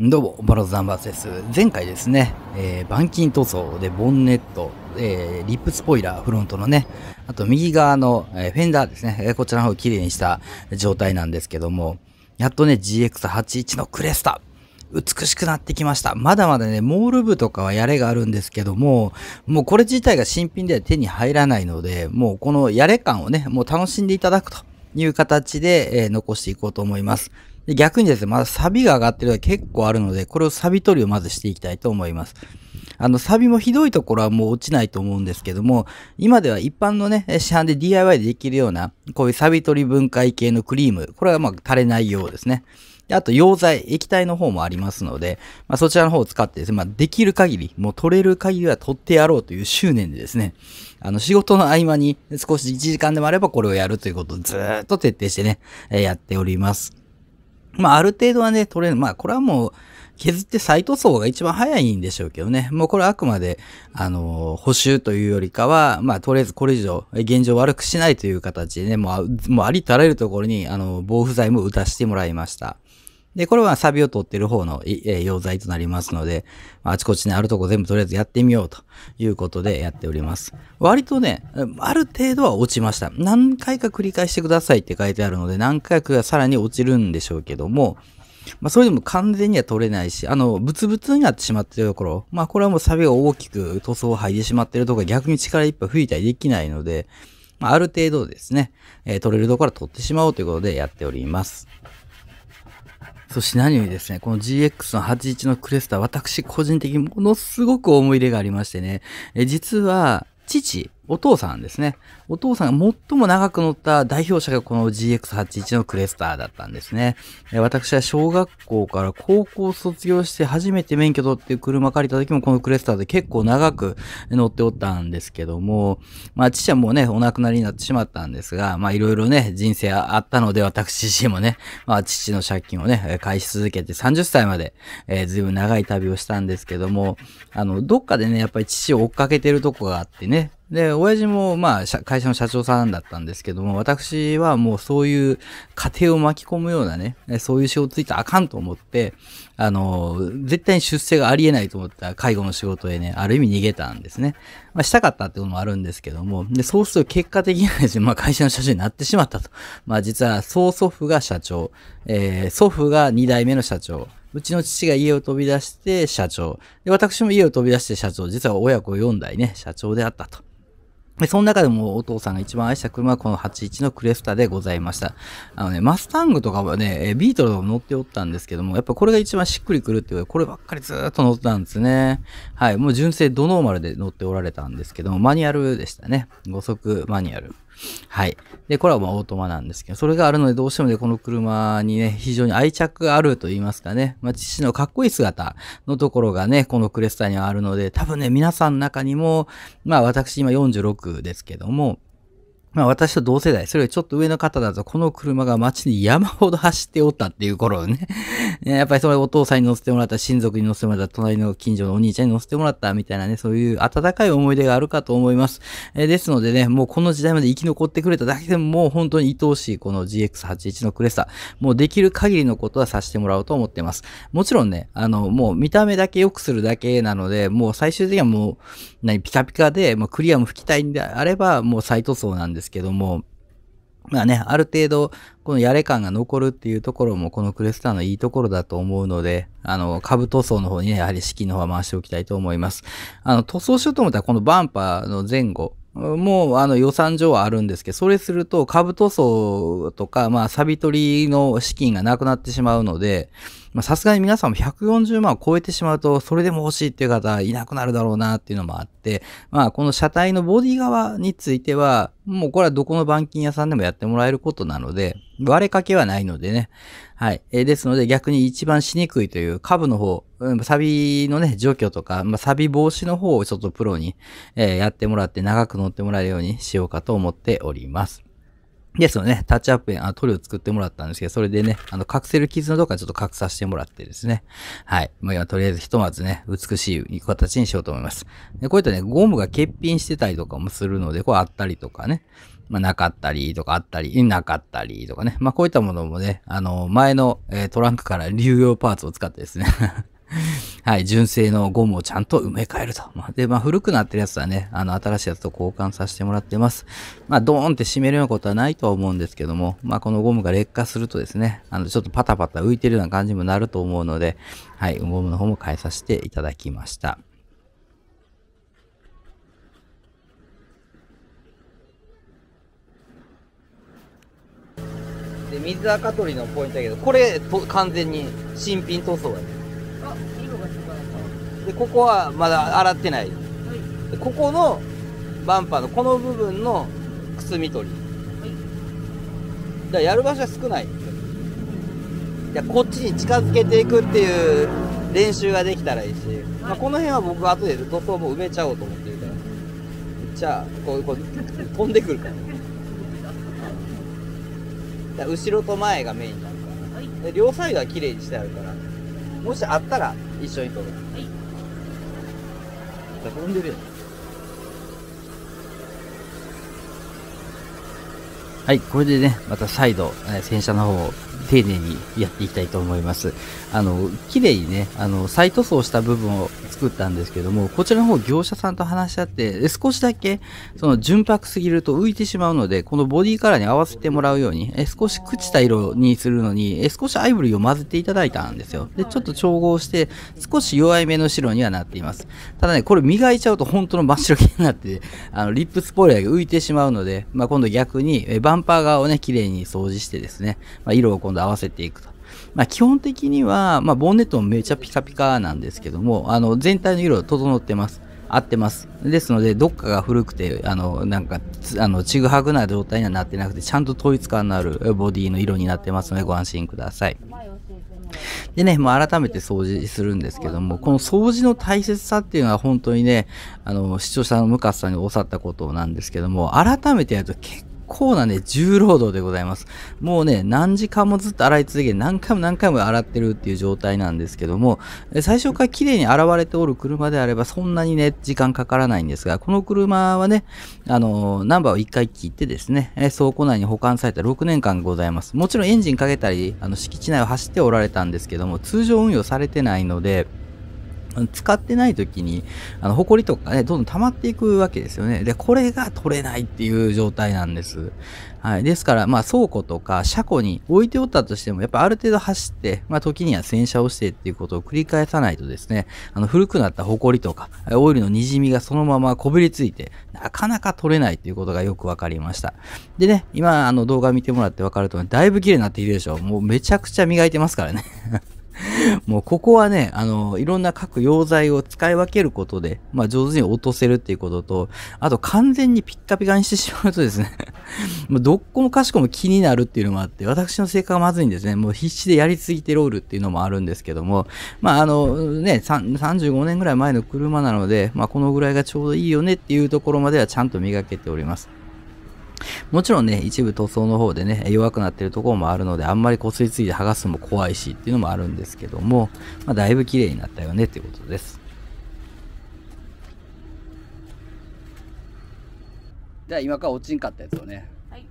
どうも、バロザンバースです。前回ですね、えー、板金塗装でボンネット、えー、リップスポイラー、フロントのね、あと右側の、えー、フェンダーですね、えー、こちらの方をきれいにした状態なんですけども、やっとね、GX81 のクレスタ、美しくなってきました。まだまだね、モール部とかはやれがあるんですけども、もうこれ自体が新品では手に入らないので、もうこのやれ感をね、もう楽しんでいただくという形で、えー、残していこうと思います。で逆にですね、まだサビが上がってるのは結構あるので、これをサビ取りをまずしていきたいと思います。あの、サビもひどいところはもう落ちないと思うんですけども、今では一般のね、市販で DIY でできるような、こういうサビ取り分解系のクリーム、これはまあ垂れないようですね。であと、溶剤、液体の方もありますので、まあ、そちらの方を使ってですね、まあ、できる限り、もう取れる限りは取ってやろうという執念でですね、あの、仕事の合間に少し1時間でもあればこれをやるということをずっと徹底してね、やっております。まあ、ある程度はね、取れる。まあ、これはもう、削って再塗装が一番早いんでしょうけどね。もうこれあくまで、あのー、補修というよりかは、まあ、とりあえずこれ以上、現状悪くしないという形でね、もう、もうありとあらゆるところに、あの、防腐剤も打たせてもらいました。で、これはサビを取ってる方の、え溶剤となりますので、あちこちにあるとこ全部とりあえずやってみようということでやっております。割とね、ある程度は落ちました。何回か繰り返してくださいって書いてあるので、何回かさらに落ちるんでしょうけども、まあ、それでも完全には取れないし、あの、ブツブツになってしまってるところ、まあ、これはもうサビが大きく塗装を剥いでしまってるところ逆に力いっぱい吹いたりできないので、まあ、ある程度ですね、えー、取れるところは取ってしまおうということでやっております。そして何よりですね、この GX の81のクレスタ、私個人的にものすごく思い入れがありましてね、え実は、父、お父さんですね。お父さんが最も長く乗った代表車がこの GX81 のクレスターだったんですね。私は小学校から高校卒業して初めて免許取って車借りた時もこのクレスターで結構長く乗っておったんですけども、まあ父はもうね、お亡くなりになってしまったんですが、まあいろいろね、人生あったので私自身もね、まあ父の借金をね、返し続けて30歳まで、えー、随分長い旅をしたんですけども、あの、どっかでね、やっぱり父を追っかけてるとこがあってね、で、親父も、まあ、会社の社長さんだったんですけども、私はもうそういう家庭を巻き込むようなね、そういう仕事ついたらあかんと思って、あの、絶対に出世がありえないと思った介護の仕事へね、ある意味逃げたんですね。まあ、したかったってこともあるんですけども、で、そうすると結果的にはですね、まあ、会社の社長になってしまったと。まあ、実は、曽祖父が社長、えー、祖父が2代目の社長、うちの父が家を飛び出して社長。で、私も家を飛び出して社長。実は親子4代ね、社長であったと。で、その中でもお父さんが一番愛した車はこの81のクレスタでございました。あのね、マスタングとかはね、ビートルとか乗っておったんですけども、やっぱこれが一番しっくりくるっていうこればっかりずっと乗ってたんですね。はい、もう純正ドノーマルで乗っておられたんですけども、マニュアルでしたね。5速マニュアル。はい。で、これはまあオートマなんですけど、それがあるのでどうしてもね、この車にね、非常に愛着があると言いますかね、まあ、父のかっこいい姿のところがね、このクレスタにはあるので、多分ね、皆さんの中にも、まあ私今46ですけども、まあ私と同世代、それよりちょっと上の方だと、この車が街に山ほど走っておったっていう頃ね。やっぱりそれお父さんに乗せてもらった、親族に乗せてもらった、隣の近所のお兄ちゃんに乗せてもらったみたいなね、そういう温かい思い出があるかと思います。えー、ですのでね、もうこの時代まで生き残ってくれただけでももう本当に愛おしいこの GX81 のクレスタ。もうできる限りのことはさせてもらおうと思ってます。もちろんね、あの、もう見た目だけ良くするだけなので、もう最終的にはもう、何、ピカピカで、もうクリアも吹きたいんであれば、もう再塗装なんですですけども、まあね、ある程度、このやれ感が残るっていうところも、このクレスターのいいところだと思うので、あの、株塗装の方にね、やはり資金の方は回しておきたいと思います。あの、塗装しようと思ったら、このバンパーの前後、もう、あの、予算上はあるんですけど、それすると、株塗装とか、まあ、サビ取りの資金がなくなってしまうので、まあ、さすがに皆さんも140万を超えてしまうと、それでも欲しいっていう方いなくなるだろうなっていうのもあって、まあ、この車体のボディ側については、もうこれはどこの板金屋さんでもやってもらえることなので、割れかけはないのでね。はい。え、ですので逆に一番しにくいという株の方、サビのね、除去とか、まあ、サビ防止の方をちょっとプロに、え、やってもらって長く乗ってもらえるようにしようかと思っております。ですのね、タッチアップあ塗料作ってもらったんですけど、それでね、あの、隠せる傷のとこはちょっと隠させてもらってですね。はい。まあ今、とりあえずひとまずね、美しい形にしようと思います。で、こういったね、ゴムが欠品してたりとかもするので、こうあったりとかね。まあ、なかったりとかあったり、なかったりとかね。まあ、こういったものもね、あの、前の、えー、トランクから流用パーツを使ってですね はい、純正のゴムをちゃんと埋め替えると。まあ、で、まあ、古くなってるやつはね、あの、新しいやつと交換させてもらってます。まあ、ドーンって締めるようなことはないとは思うんですけども、まあ、このゴムが劣化するとですね、あの、ちょっとパタパタ浮いてるような感じにもなると思うので、はい、ゴムの方も変えさせていただきました。で水垢取りのポイントだけどこれと完全に新品塗装やねでここはまだ洗ってない、はい、でここのバンパーのこの部分のくすみ取り、はい、だやる場所は少ない。いやこっちに近づけていくっていう練習ができたらいいし、まあ、この辺は僕後で塗装も埋めちゃおうと思ってるから。めっちゃこうこう飛んでくるから。後ろと前がメインになのかな、はい、で両サイドは綺麗にしてあるから。もしあったら一緒に撮るはい飛んでるやん。はい、これでね、また再度、えー、洗車の方を丁寧にやっていきたいと思います。あの、綺麗にね、あの、再塗装した部分を作ったんですけども、こちらの方業者さんと話し合って、少しだけ、その純白すぎると浮いてしまうので、このボディカラーに合わせてもらうように、え少し朽ちた色にするのに、え少しアイボリーを混ぜていただいたんですよ。で、ちょっと調合して、少し弱いめの白にはなっています。ただね、これ磨いちゃうと本当の真っ白系になって、あの、リップスポイラーが浮いてしまうので、まあ、今度逆に、えバンパー側をね、綺麗に掃除してですね、まあ、色を度合わせていくと。まあ、基本的には、まあ、ボンネットもめちゃピカピカなんですけども、あの、全体の色整ってます。合ってます。ですので、どっかが古くて、あの、なんか、あの、ちぐはぐな状態にはなってなくて、ちゃんと統一感のあるボディの色になってますので、ご安心ください。でね、もう改めて掃除するんですけども、この掃除の大切さっていうのは本当にね、あの、視聴者の向さんに教わったことなんですけども、改めてやると結構なね、重労働でございます。もうね、何時間もずっと洗い続けて、何回も何回も洗ってるっていう状態なんですけども、最初から綺麗に洗われておる車であれば、そんなにね、時間かからないんですが、この車はね、あの、ナンバーを1回切ってですね、倉庫内に保管された6年間ございます。もちろんエンジンかけたり、あの、敷地内を走っておられたんですけども、通常運用されてないので、使ってない時に、あの、埃とかね、どんどん溜まっていくわけですよね。で、これが取れないっていう状態なんです。はい。ですから、まあ、倉庫とか車庫に置いておったとしても、やっぱある程度走って、まあ、時には洗車をしてっていうことを繰り返さないとですね、あの、古くなった埃とか、オイルの滲みがそのままこびりついて、なかなか取れないっていうことがよくわかりました。でね、今、あの、動画見てもらってわかると、だいぶ綺麗になっているでしょう。もうめちゃくちゃ磨いてますからね。もうここはね、あの、いろんな各溶剤を使い分けることで、まあ上手に落とせるっていうことと、あと完全にピッカピカにしてしまうとですね もうどっこもかしこも気になるっていうのもあって、私の性格がまずいんですね。もう必死でやりすぎてロールっていうのもあるんですけども、まああのね、35年ぐらい前の車なので、まあこのぐらいがちょうどいいよねっていうところまではちゃんと磨けております。もちろんね、一部塗装の方でね、弱くなってるところもあるので、あんまりこすりついて剥がすのも怖いしっていうのもあるんですけども、まあ、だいぶ綺麗になったよねっていうことです。では今から落ちんかったやつをね、はい、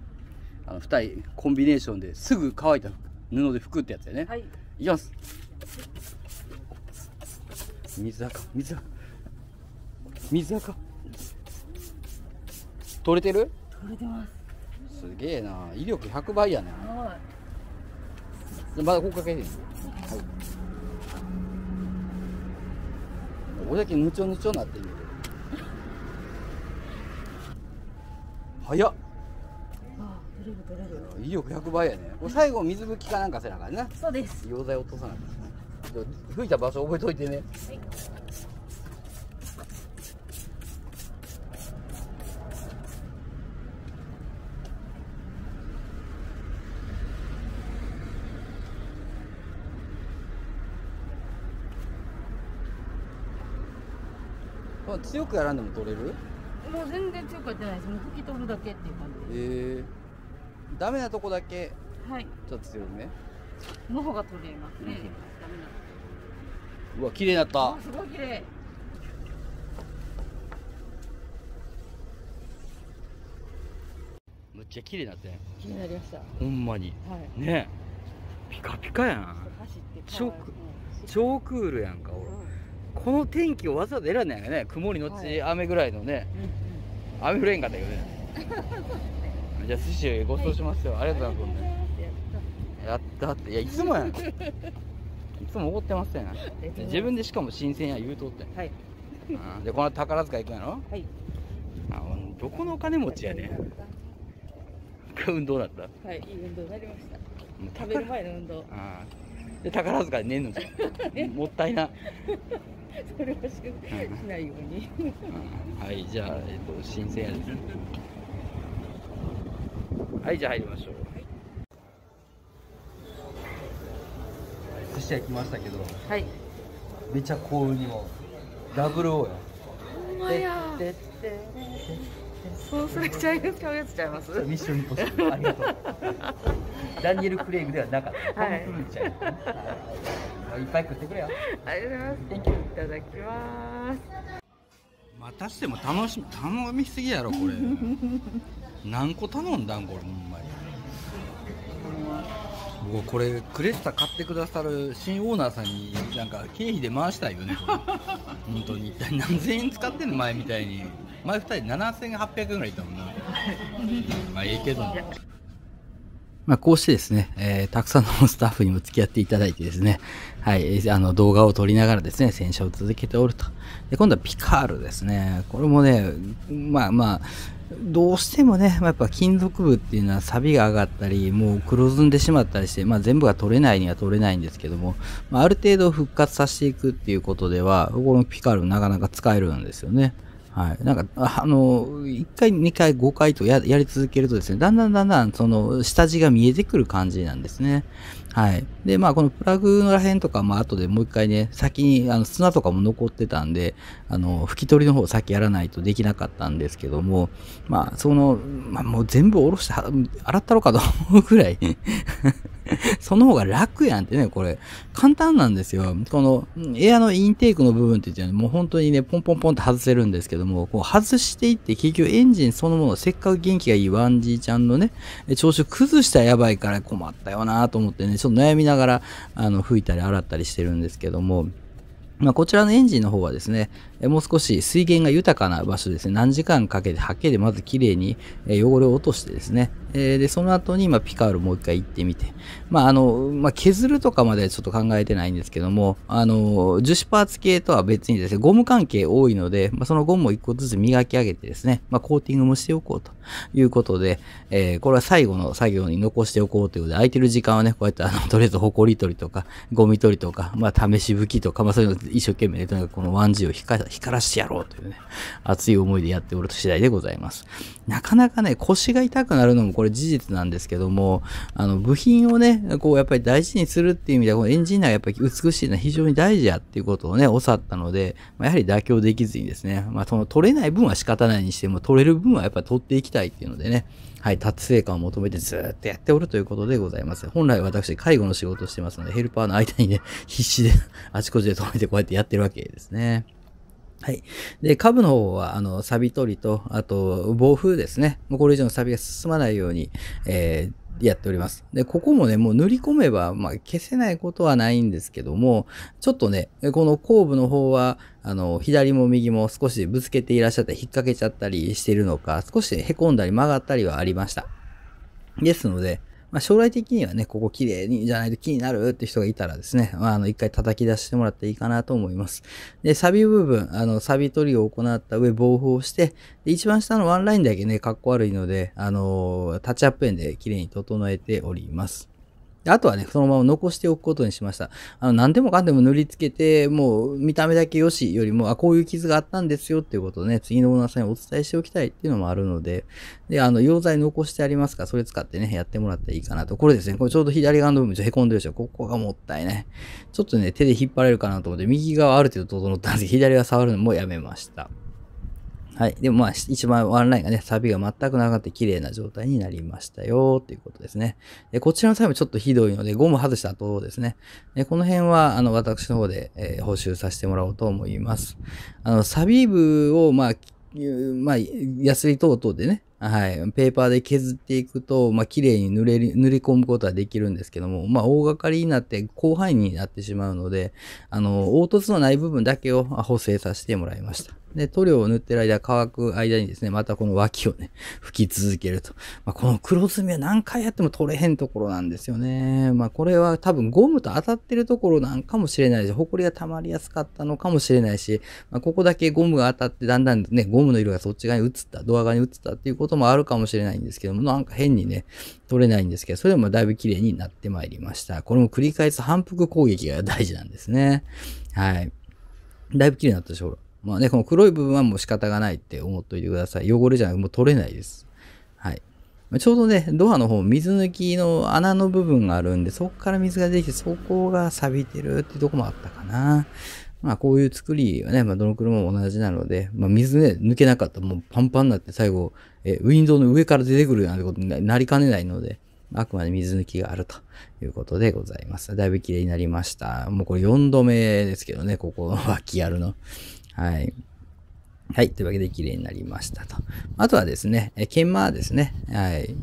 あの2人コンビネーションですぐ乾いた布で拭くってやつやね。はい、いきます。水垢、水垢。水垢。取れてる？取れてます。すげえな。威力100倍やね。はい。まだここかけてんの、はい。おだけぬちょぬちょなってんけど。早っ。威力100倍やね。これ最後水拭きかなんかせなあかんね。そうです。溶剤落とさなか吹いた場所覚えといてね、はい強くやらんでも取れる？もう全然強くやってないです。もう拭き取るだけっていう感じでえー、ダメなとこだけ？はい。ちょっと強め。の方が取れますね、うん、うわ綺麗になった。すごい綺麗。ちゃ綺麗になってん。気になりました。はほんまに。い。ね。ピカピカやん。走って超クールやんかうん。俺この天気をわざわざ選んだんやね。曇りのち雨ぐらいのね、うん雨降れんかったけどね。じゃあ寿司ごちそうしますよ、ありがとうございますやった。って。いやいつもやん。いつも怒ってますやん自分でしかも新鮮や言うとって。んはい。うんでこの宝塚行くんやろ？はい。あどこのお金持ちやねん。運動だった？はい、いい運動になりました。食べる前の運動。あー。で宝塚で寝んのじゃん。もったいな、それはししないように。うんはいじゃあ、えっと、新鮮やですはいじゃあ入りましょう寿司屋来ましたけどはい。めちゃ幸運にもダブルオーやほんまや。でってそうすれちゃいます。ちゃうやつちゃいます。ミッションインポッシブルありがとうダニエル・クレイグではなかったはいトム・クルーズちゃんいっぱい食ってくれよ。ありがとうございます。いただきます。またしても楽しみ頼みすぎやろこれ。何個頼んだんこれほんまに。僕これクレスタ買ってくださる新オーナーさんになんか経費で回したいよねこれ。本当に。一体何千円使ってんの前みたいに。前2人7800円ぐらいいったもんな。まあええけどまあ、こうしてですね、えーたくさんのスタッフにも付き合っていただいてですね、はい、あの動画を撮りながらですね、洗車を続けておると。で、今度はピカールですね。これもね、まあまあ、どうしてもね、まあやっぱ金属部っていうのは錆が上がったり、もう黒ずんでしまったりして、まあ全部が取れないには取れないんですけども、まあ、ある程度復活させていくっていうことでは、このピカールなかなか使えるんですよね。はい。なんか、あの、1回、2回、5回とややり続けるとですね、だんだんだんだん、その、下地が見えてくる感じなんですね。はい。で、まあ、このプラグのら辺とか、まあ、後でもう一回ね、先に、あの、砂とかも残ってたんで、あの、拭き取りの方を先やらないとできなかったんですけども、まあ、その、まあ、もう全部下ろして、洗ったろかと思うぐらい、その方が楽やんってね、これ。簡単なんですよ。このエアのインテークの部分って言っても、もう本当にね、ポンポンポンって外せるんですけども、こう外していって結局エンジンそのもの、せっかく元気がいいワンジーちゃんのね、調子を崩したらやばいから困ったよなと思ってね、ちょっと悩みながら、あの、吹いたり洗ったりしてるんですけども、まあ、こちらのエンジンの方はですね、もう少し水源が豊かな場所ですね、何時間かけてハケでまずきれいに汚れを落としてですね、で、その後に、まあ、ピカールもう一回行ってみて、まあ、あの、まあ、削るとかまではちょっと考えてないんですけども、あの、樹脂パーツ系とは別にですね、ゴム関係多いので、まあ、そのゴムを一個ずつ磨き上げてですね、まあ、コーティングもしておこうということで、えーこれは最後の作業に残しておこうということで、空いてる時間はね、こうやってあの、とりあえず埃取りとか、ゴミ取りとか、まあ、試し拭きとか、まあ、そういうの一生懸命ね、とにかくこの 1G を光ら光らしてやろうというね、熱い思いでやっておると次第でございます。なかなかね、腰が痛くなるのもこれ事実なんですけども、あの、部品をね、こう、やっぱり大事にするっていう意味では、このエンジン内がやっぱり美しいのは非常に大事やっていうことをね、教わったので、まあ、やはり妥協できずにですね、まあ、その取れない分は仕方ないにしても、取れる分はやっぱり取っていきたいっていうのでね、はい、達成感を求めてずっとやっておるということでございます。本来私、介護の仕事をしてますので、ヘルパーの間にね、必死で、あちこちで止めてこうやってやってるわけですね。はい。で、株の方は、あの、サビ取りと、あと、暴風ですね。もうこれ以上のサビが進まないように、えーやっております。で、ここもね、もう塗り込めば、まあ、消せないことはないんですけども、ちょっとね、この後部の方は、あの、左も右も少しぶつけていらっしゃって引っ掛けちゃったりしてるのか、少し凹んだり曲がったりはありました。ですので、まあ、将来的にはね、ここ綺麗にじゃないと気になるって人がいたらですね、まあ、あの、一回叩き出してもらっていいかなと思います。で、サビ部分、あの、サビ取りを行った上、防風をして、で、一番下のワンラインだけね、かっこ悪いので、あの、タッチアップ円で綺麗に整えております。あとはね、そのまま残しておくことにしました。あの、何でもかんでも塗りつけて、もう見た目だけよしよりも、あ、こういう傷があったんですよっていうことをね、次のオーナーさんにお伝えしておきたいっていうのもあるので、で、あの、溶剤残してありますから、それ使ってね、やってもらったらいいかなと。これですね、これちょうど左側の部分ちょっと凹んでるでしょ。ここがもったいない。ちょっとね、手で引っ張れるかなと思って、右側ある程度整ったんですけど、左側触るのもやめました。はい。でもまあ、一番ワンラインがね、サビが全くなくなって綺麗な状態になりましたよ、ということですね。で、こちらの際もちょっとひどいので、ゴム外した後ですね。で、この辺は、あの、私の方で、えー補修させてもらおうと思います。あの、サビ部を、まあ、まあ、ヤスリ等々でね、はい。ペーパーで削っていくと、まあ、綺麗に塗れる、塗り込むことはできるんですけども、まあ、大掛かりになって広範囲になってしまうので、あの、凹凸のない部分だけを補正させてもらいました。で、塗料を塗ってる間、乾く間にですね、またこの脇をね、拭き続けると。まあ、この黒ずみは何回やっても取れへんところなんですよね。まあ、これは多分ゴムと当たってるところなんかもしれないし、埃が溜まりやすかったのかもしれないし、まあ、ここだけゴムが当たってだんだんね、ゴムの色がそっち側に移った、ドア側に移ったっていうことともあるかもしれないんですけども、なんか変にね、取れないんですけど、それでもだいぶ綺麗になってまいりました。これも繰り返す反復攻撃が大事なんですね。はい。だいぶ綺麗になったでしょまあね、この黒い部分はもう仕方がないって思っといてください。汚れじゃなくもう取れないです。はい。ちょうどね、ドアの方、水抜きの穴の部分があるんで、そこから水が出てきて、そこが錆びてるっていうとこもあったかな。まあこういう作りはね、まあどの車も同じなので、まあ水ね、抜けなかったもうパンパンになって最後、えウィンドウの上から出てくるようなことになりかねないので、あくまで水抜きがあるということでございます。だいぶ綺麗になりました。もうこれ4度目ですけどね、ここの脇やるの。はい。はい。というわけで綺麗になりましたと。あとはですね、え研磨ですね。はい。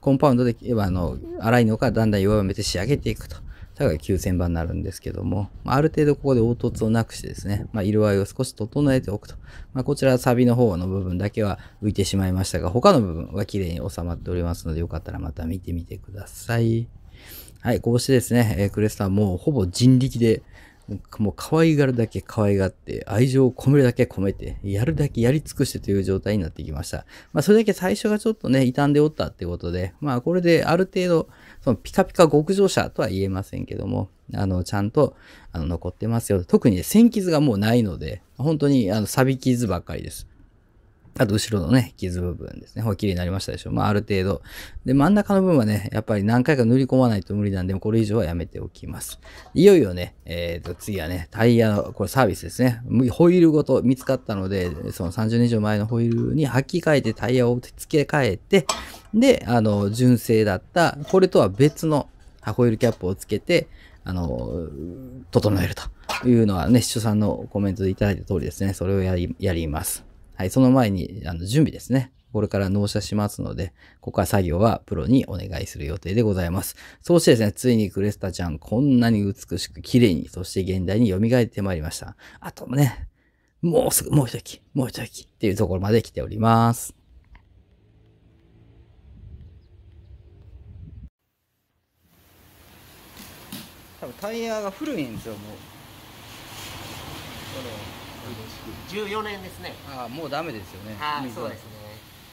コンパウンドで、あの、粗いのからだんだん弱めて仕上げていくと。それが9000番になるんですけども、ある程度ここで凹凸をなくしてですね、まあ、色合いを少し整えておくと。まあ、こちらサビの方の部分だけは浮いてしまいましたが、他の部分は綺麗に収まっておりますので、よかったらまた見てみてください。はい、こうしてですね、えクレスターもうほぼ人力で、もう可愛がるだけ可愛がって、愛情を込めるだけ込めて、やるだけやり尽くしてという状態になってきました。まあそれだけ最初がちょっとね、傷んでおったってことで、まあこれである程度、そのピカピカ極上車とは言えませんけども、あの、ちゃんと、あの、残ってますよ。特にね、線傷がもうないので、本当に、あの、錆び傷ばっかりです。あと後ろのね、傷部分ですね。ほら、綺麗になりましたでしょう。まあ、ある程度。で、真ん中の部分はね、やっぱり何回か塗り込まないと無理なんで、これ以上はやめておきます。いよいよね、えっ、ー、と、次はね、タイヤの、これサービスですね。ホイールごと見つかったので、その30年以上前のホイールに履き替えてタイヤを付け替えて、で、あの、純正だった、これとは別のホイールキャップをつけて、あの、整えるというのはね、視聴さんのコメントでいただいた通りですね。それをやり、やります。はい、その前に、あの、準備ですね。これから納車しますので、ここから作業はプロにお願いする予定でございます。そうしてですね、ついにクレスタちゃん、こんなに美しく綺麗に、そして現代に蘇ってまいりました。あとね、もうすぐ、もう一息、もう一息っていうところまで来ております。多分タイヤが古いんですよ、もう。14年ですね。ああもうダメですよね。はいそうですね。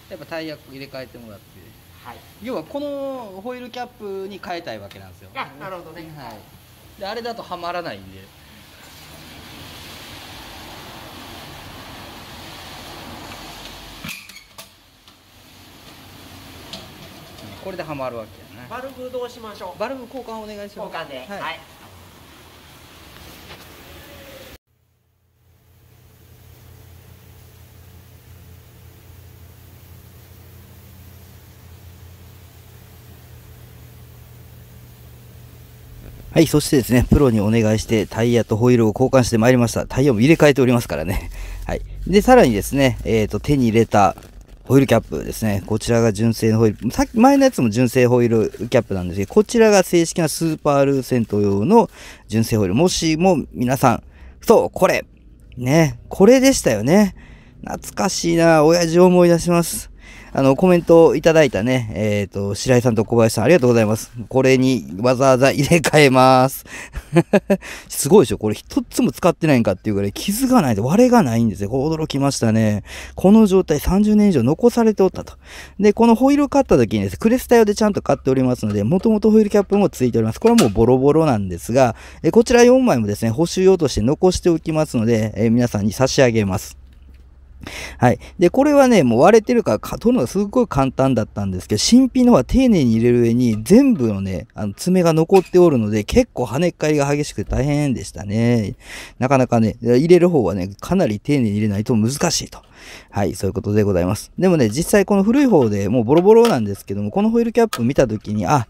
やっぱタイヤ入れ替えてもらって。はい。要はこのホイールキャップに変えたいわけなんですよ。あなるほどね。はい。であれだとはまらないんで。これではまるわけやねバルブどうしましょう。バルブ交換お願いします。交換で。はい、はいはい、そしてですね、プロにお願いしてタイヤとホイールを交換してまいりました。タイヤも入れ替えておりますからね。はい。で、さらにですね、えっ、ー、と、手に入れたホイールキャップですね。こちらが純正のホイール。さっき前のやつも純正ホイールキャップなんですけど、こちらが正式なスーパールーセント用の純正ホイール。もしも皆さん、そう、これ。ね、これでしたよね。懐かしいな、親父を思い出します。あの、コメントをいただいたね、えっ、ー、と、白井さんと小林さんありがとうございます。これにわざわざ入れ替えます。すごいでしょこれ一つも使ってないんかっていうぐらい傷がないで割れがないんですよ。驚きましたね。この状態30年以上残されておったと。で、このホイールを買った時にですね、クレスタ用でちゃんと買っておりますので、もともとホイールキャップも付いております。これはもうボロボロなんですが、えこちら4枚もですね、補修用として残しておきますので、え皆さんに差し上げます。はい。で、これはね、もう割れてるから取るのがすっごい簡単だったんですけど、新品の方は丁寧に入れる上に全部のね、あの爪が残っておるので、結構跳ねっ返りが激しくて大変でしたね。なかなかね、入れる方はね、かなり丁寧に入れないと難しいと。はい、そういうことでございます。でもね、実際この古い方でもうボロボロなんですけども、このホイールキャップ見たときに、あ、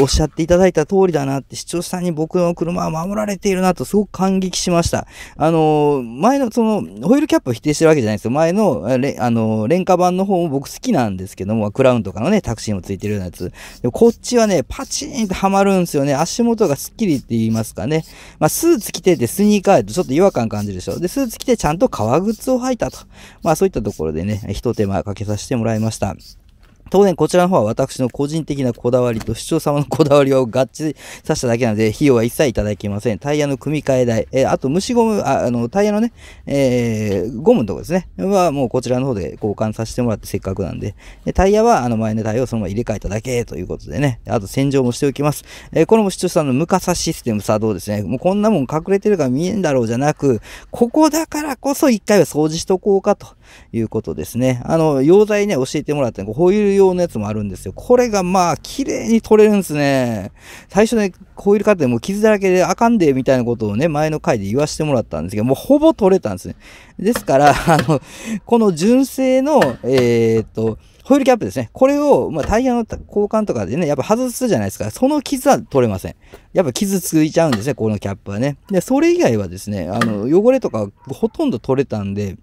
おっしゃっていただいた通りだなって、視聴者さんに僕の車は守られているなとすごく感激しました。あのー前のその、ホイールキャップを否定してるわけじゃないですよ。前の、レあのー廉価版の方も僕好きなんですけども、クラウンとかのね、タクシーもついてるようなやつ。でもこっちはね、パチーンとはまるんですよね。足元がスッキリって言いますかね。まあ、スーツ着ててスニーカーやとちょっと違和感感じるでしょ。で、スーツ着てちゃんと革靴を履いたと。まあ、そういったところでね、一手間かけさせてもらいました。当然こちらの方は私の個人的なこだわりと視聴様のこだわりを合致させただけなので、費用は一切いただきません。タイヤの組み替え代、えーあと虫ゴム、ああの、タイヤのね、えーゴムのとこですね。はもうこちらの方で交換させてもらってせっかくなんで、でタイヤはあの前のタイヤをそのまま入れ替えただけということでね、あと洗浄もしておきます。えーこれも視聴者さんのムカサシステム作動ですね。もうこんなもん隠れてるから見えんだろうじゃなく、ここだからこそ一回は掃除しとこうかということですね。あの、溶剤ね、教えてもらったホイール用のやつもあるんですよ。これがまあ、綺麗に取れるんですね。最初ね、ホイール買ってもう傷だらけであかんで、みたいなことをね、前の回で言わせてもらったんですけど、もうほぼ取れたんですね。ですから、あの、この純正の、えーっと、ホイールキャップですね。これを、まあ、タイヤの交換とかでね、やっぱ外すじゃないですか。その傷は取れません。やっぱ傷ついちゃうんですね、このキャップはね。で、それ以外はですね、あの、汚れとかほとんど取れたんで、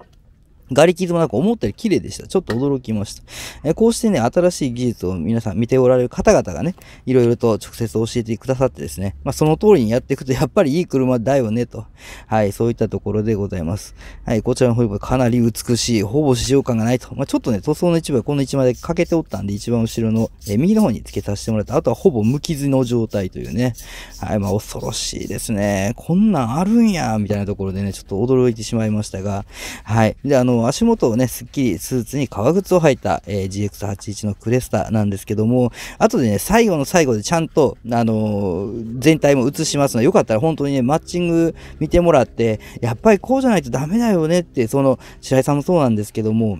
ガリ傷もなく思ったより綺麗でした。ちょっと驚きました。えこうしてね、新しい技術を皆さん見ておられる方々がね、いろいろと直接教えてくださってですね、まあその通りにやっていくと、やっぱりいい車だよね、と。はい、そういったところでございます。はい、こちらのホイールかなり美しい、ほぼ使用感がないと。まあちょっとね、塗装の一部はこの位置まで欠けておったんで、一番後ろの、え右の方に付けさせてもらった。あとはほぼ無傷の状態というね。はい、まあ恐ろしいですね。こんなんあるんや、みたいなところでね、ちょっと驚いてしまいましたが、はい。で、あの、足元をね、すっきりスーツに革靴を履いた、えー GX81 のクレスタなんですけども、後でね、最後の最後でちゃんと、あのー全体も映しますので、よかったら本当にね、マッチング見てもらって、やっぱりこうじゃないとダメだよねって、その、白井さんもそうなんですけども、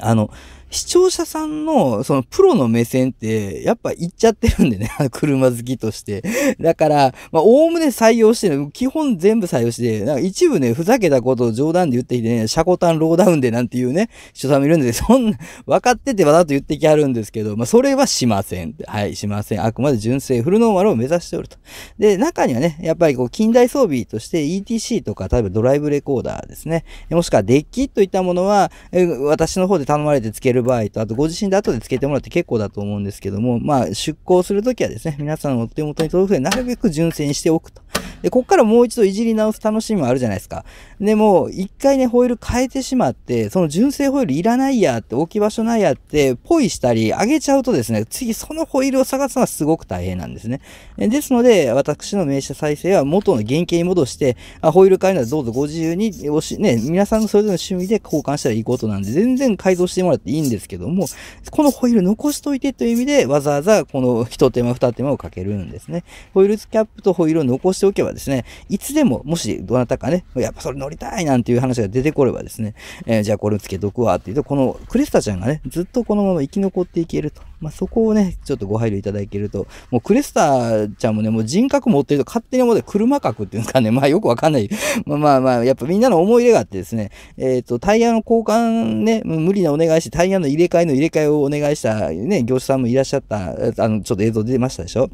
あの、視聴者さんの、そのプロの目線って、やっぱ言っちゃってるんでね、車好きとして。だから、まあ、おおむね採用してる、基本全部採用して、なんか一部ね、ふざけたことを冗談で言ってきてね、シャコタンローダウンでなんていうね、人さんもいるんで、そんな、分かっててわざと言ってきはるんですけど、まあ、それはしません。はい、しません。あくまで純正フルノーマルを目指しておると。で、中にはね、やっぱりこう、近代装備として ETC とか、例えばドライブレコーダーですね。もしくはデッキといったものは、私の方で頼まれてつける場合と、あとご自身で後でつけてもらって結構だと思うんですけども、まあ、出航するときはですね、皆さんのお手元に届くようになるべく純正にしておくと。で、こっからもう一度いじり直す楽しみもあるじゃないですか。でも、一回ね、ホイール変えてしまって、その純正ホイールいらないやって、置き場所ないやって、ポイしたり、上げちゃうとですね、次そのホイールを探すのはすごく大変なんですね。ですので、私の名車再生は元の原型に戻して、あホイール変えるならどうぞご自由におし、ね、皆さんのそれぞれの趣味で交換したらいいことなんで、全然改造してもらっていいんですけども、このホイール残しといてという意味で、わざわざこの一手間二手間をかけるんですね。ホイールキャップとホイールを残しておけばですね、いつでも、もしどなたかね、やっぱそれ乗りたいなんていう話が出てこればですね、えーじゃあこれつけとくわっていうと、このクレスタちゃんがね、ずっとこのまま生き残っていけると。まあ、そこをね、ちょっとご配慮いただけると、もうクレスタちゃんもね、もう人格持ってると勝手に思って車格っていうんですかね、まあよくわかんない。まあまあまあ、やっぱみんなの思い入れがあってですね、えっ、と、タイヤの交換ね、無理なお願いし、タイヤの入れ替えの入れ替えをお願いしたね、業者さんもいらっしゃった、あの、ちょっと映像出てましたでしょ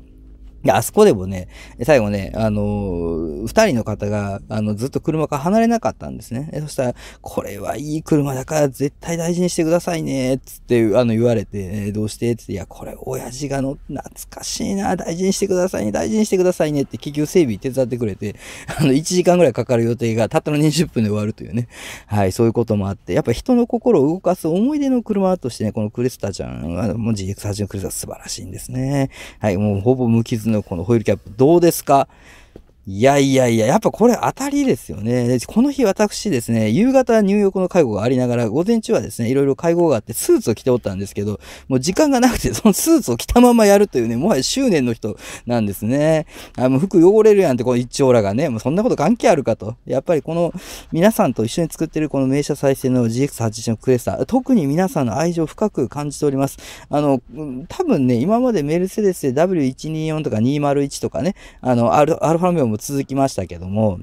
で、あそこでもね、最後ね、あのー二人の方が、あの、ずっと車から離れなかったんですね。そしたら、これはいい車だから絶対大事にしてくださいね、つって、あの、言われて、えどうして？つって、いや、これ、親父がの、懐かしいな、大事にしてくださいね、大事にしてくださいねって、結局整備手伝ってくれて、あの、1時間ぐらいかかる予定が、たったの20分で終わるというね。はい、そういうこともあって、やっぱ人の心を動かす思い出の車としてね、このクレスタちゃんは、もう GX8 のクレスタ素晴らしいんですね。はい、もうほぼ無傷のこのホイールキャップ、どうですか？いやいやいや、やっぱこれ当たりですよね。この日私ですね、夕方入浴の介護がありながら、午前中はですね、いろいろ介護があって、スーツを着ておったんですけど、もう時間がなくて、そのスーツを着たままやるというね、もはや執念の人なんですね。あもう服汚れるやんって、この一丁らがね、もうそんなこと関係あるかと。やっぱりこの皆さんと一緒に作ってるこの名車再生の GX81 のクレスター、特に皆さんの愛情深く感じております。あの、多分ね、今までメルセデスで W124 とか201とかね、あの、アルファメオも続きましたけども、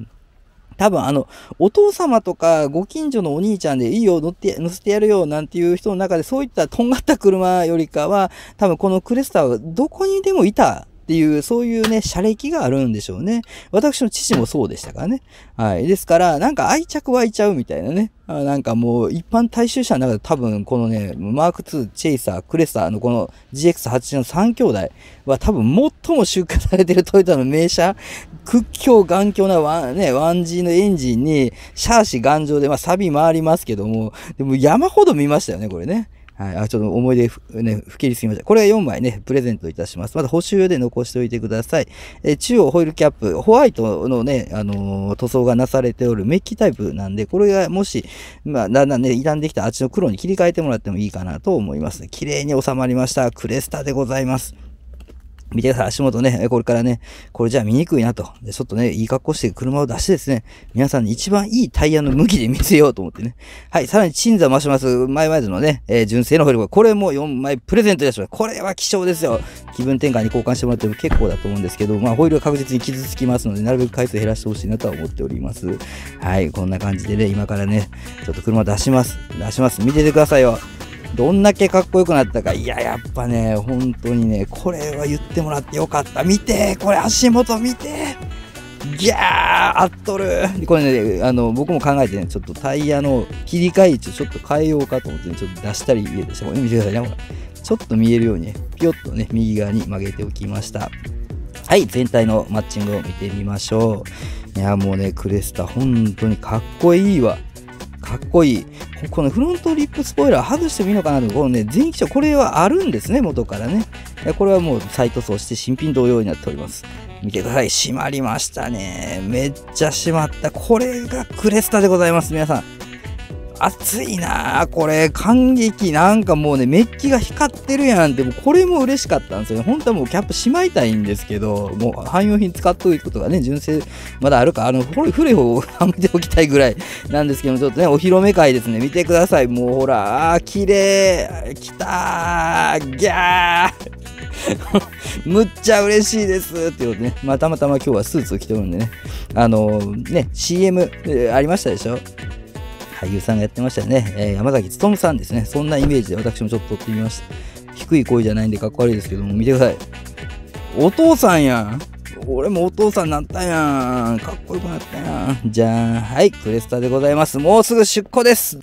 多分あの、お父様とかご近所のお兄ちゃんでいいよ、乗って、乗せてやるよ、なんていう人の中でそういったとんがった車よりかは、多分このクレスタはどこにでもいたっていう、そういうね、車歴があるんでしょうね。私の父もそうでしたからね。はい。ですから、なんか愛着湧いちゃうみたいなね。あなんかもう、一般大衆車の中で多分、このね、マーク2、チェイサー、クレスターのこの GX8 の3兄弟は多分最も出荷されてるトヨタの名車、屈強頑強なワン、ね、1G のエンジンに、シャーシ頑丈で、まあ、サビ回りますけども、でも山ほど見ましたよね、これね。はい。あ、ちょっと思い出、ね、吹きりすぎました。これ4枚ね、プレゼントいたします。また補修で残しておいてください。え中央ホイールキャップ、ホワイトのね、あのー、塗装がなされておるメッキタイプなんで、これがもし、まあ、だんだんね、傷んできたあっちの黒に切り替えてもらってもいいかなと思います。綺麗に収まりました。クレスタでございます。見てください。足元ね、これからね、これじゃあ見にくいなと。でちょっとね、いい格好して車を出してですね、皆さんに一番いいタイヤの向きで見せようと思ってね。はい、さらに鎮座増します、前々のね、えー、純正のホイールこれも4枚プレゼントいたします。これは希少ですよ。気分転換に交換してもらっても結構だと思うんですけど、まあ、ホイールは確実に傷つきますので、なるべく回数減らしてほしいなとは思っております。はい、こんな感じでね、今からね、ちょっと車出します。出します。見ててくださいよ。どんだけかっこよくなったか。いや、やっぱね、本当にね、これは言ってもらってよかった。見てこれ足元見てギャーあっとるこれね、あの、僕も考えてね、ちょっとタイヤの切り替え位置をちょっと変えようかと思ってね、ちょっと出したり入れて、これ見てくださいね、ほら。ちょっと見えるようにね、ぴよっとね、右側に曲げておきました。はい、全体のマッチングを見てみましょう。いや、もうね、クレスタ、本当にかっこいいわ。かっこいい。このフロントリップスポイラー外してもいいのかなと、このね、前期車、これはあるんですね、元からね。これはもう再塗装して新品同様になっております。見てください。閉まりましたね。めっちゃ閉まった。これがクレスタでございます、皆さん。暑いなあこれ。感激。なんかもうねメッキが光ってるやんってもうこれも嬉しかったんですよね。本当はもうキャップしまいたいんですけどもう汎用品使っといくことがね純正まだあるか。あの古い方をはめておきたいぐらいなんですけどちょっとねお披露目会ですね。見てください。もうほらあー綺麗。きたー。ギャー。むっちゃ嬉しいですっていうことでね、まあ、たまたま今日はスーツを着てるんでね、あのー、ね、CM、えー、ありましたでしょ？俳優さんがやってましたよね、えー、山崎努さんですね。そんなイメージで私もちょっと撮ってみました。低い声じゃないんでかっこ悪いですけども、見てください。お父さんやん。俺もお父さんになったやん。かっこよくなったやん。じゃあ、はい、クレスタでございます。もうすぐ出庫です。